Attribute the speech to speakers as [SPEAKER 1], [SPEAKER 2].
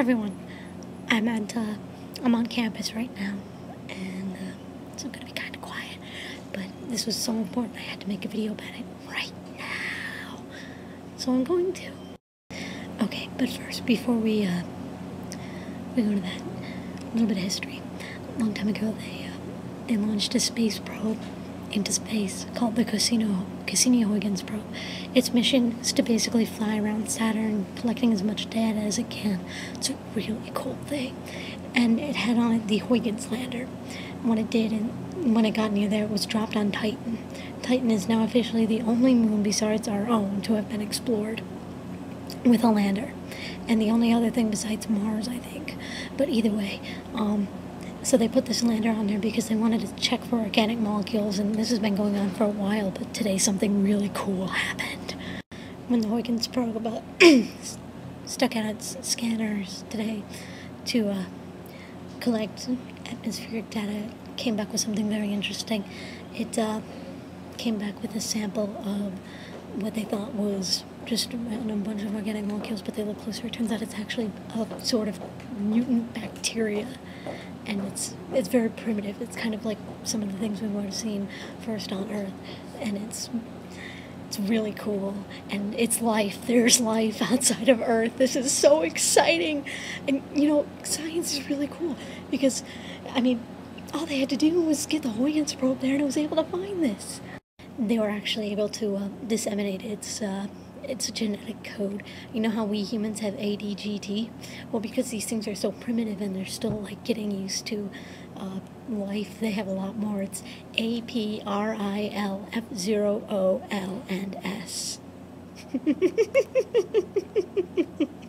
[SPEAKER 1] everyone, I'm at uh, I'm on campus right now, and uh, I'm gonna be kind of quiet. But this was so important, I had to make a video about it right now. So I'm going to. Okay, but first, before we uh, we go to that, a little bit of history. A long time ago, they uh, they launched a space probe into space called the Cassini Cassini-Huygens probe. Its mission is to basically fly around Saturn, collecting as much data as it can. It's a really cool thing, and it had on it the Huygens lander. And what it did, and when it got near there, it was dropped on Titan. Titan is now officially the only moon besides our own to have been explored with a lander, and the only other thing besides Mars, I think. But either way, um, so they put this lander on there because they wanted to check for organic molecules, and this has been going on for a while. But today, something really cool happened when the Huygens probe uh, stuck out its scanners today to uh, collect atmospheric data. Came back with something very interesting. It uh, came back with a sample of what they thought was just a bunch of organic molecules, but they look closer. It turns out it's actually a sort of mutant bacteria, and it's it's very primitive. It's kind of like some of the things we would have seen first on Earth, and it's it's really cool, and it's life. There's life outside of Earth. This is so exciting, and you know, science is really cool because, I mean, all they had to do was get the Huygens probe there, and it was able to find this. They were actually able to uh, disseminate its. Uh, it's a genetic code. You know how we humans have ADGT? Well, because these things are so primitive and they're still like getting used to uh, life, they have a lot more. It's A P R I L F 0 O L and S.